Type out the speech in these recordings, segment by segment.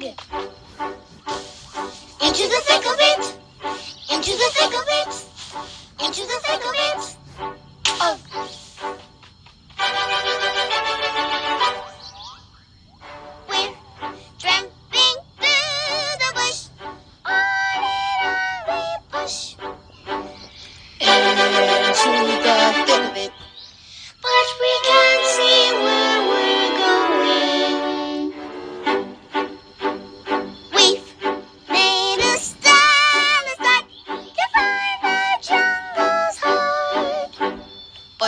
bug! Into the thick of it! Into the thick of it! Into the thick of it! Oh.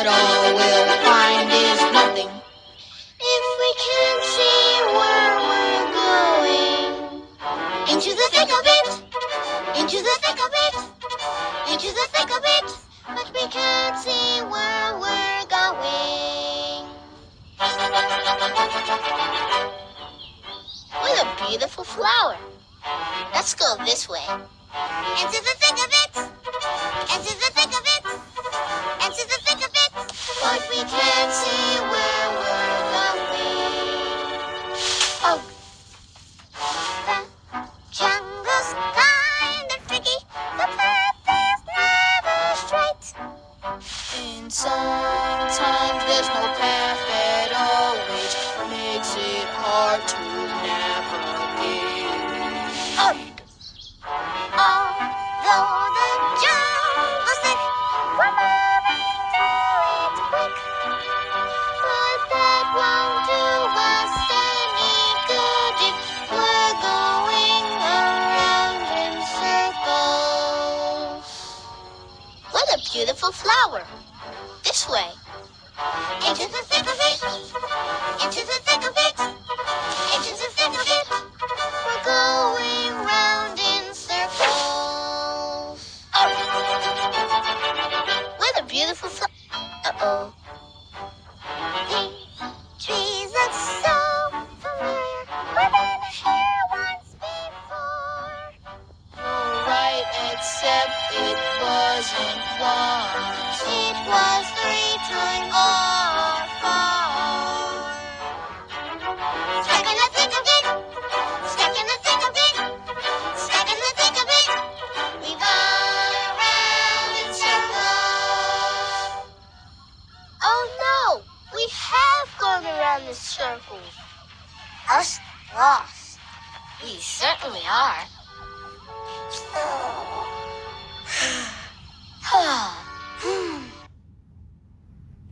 But all we'll find is nothing. If we can't see where we're going. Into the thick of it. Into the thick of it. Into the thick of it. But we can't see where we're going. What a beautiful flower. Let's go this way. Into the thick of it. And sometimes there's no path at all, beautiful flower. This way. Into the thick of it. Into the thick of it. Into the thick of it. We're going round in circles. What a beautiful flower. Uh-oh. Except it wasn't in circles. Us lost. We certainly are. Oh.